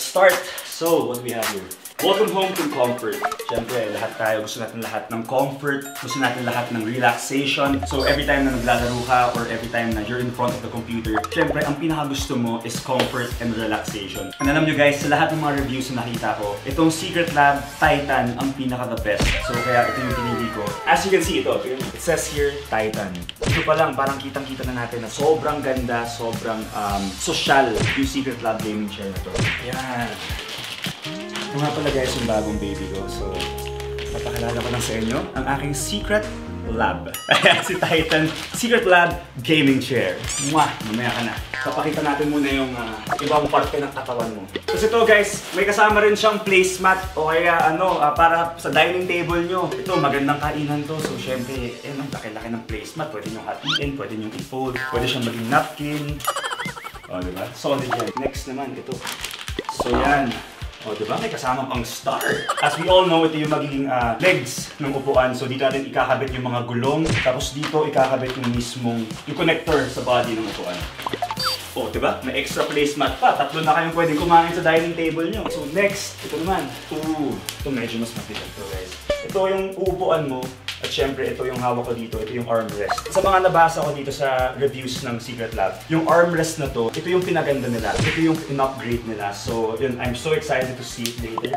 let's start. So, what do we have here? Welcome home to comfort. Siyempre, lahat tayo, gusto natin lahat ng comfort, gusto natin lahat ng relaxation. So, every time na naglalaro ka or every time na you're in front of the computer, siyempre, ang pinakagusto mo is comfort and relaxation. And alam nyo guys, sa lahat ng mga reviews na nakita ko, itong Secret Lab Titan ang pinaka the best. So, kaya ito yung pinili ko. As you can see, ito, it says here, Titan. Ito pa lang, parang kitang-kita na natin na sobrang ganda, sobrang um, social yung Secret Lab gaming chair na to. Yan. Ito nga pala guys yung bagong baby ko. So, papakalala ko lang sa inyo ang aking Secret Lab. Si Titan Secret Lab Gaming Chair. Mwah! Mamaya ka na. Papakita natin muna yung uh, ibang parte ng katawan mo. Kasi ito guys, may kasama rin siyang placemat o kaya ano, uh, para sa dining table nyo. Ito, magandang kainan to. So, syempre, eh, ang laki-laki ng placemat. Pwede nyo hatiin, pwede nyo i-fold, pwede siyang maging napkin. O, oh, diba? Solid yan. Next naman, ito. So, yan. O, oh, diba? May kasama pang star. As we all know, ito yung magiging uh, legs ng upuan. So, dito natin ikakabit yung mga gulong. Tapos dito, ikakabit yung mismong, yung connector sa body ng upuan. O, oh, diba? May extra placemat pa. Tatlo na kayong pwedeng kumain sa dining table nyo. So, next, ito naman. Ooh, ito medyo mas mabigat to, guys. Ito yung uupuan mo. At syempre, ito yung hawak ko dito, ito yung armrest. Sa mga nabasa ko dito sa reviews ng Secret Lab, yung armrest na to, ito yung pinaganda nila. Ito yung in-upgrade nila. So, yun, I'm so excited to see it later.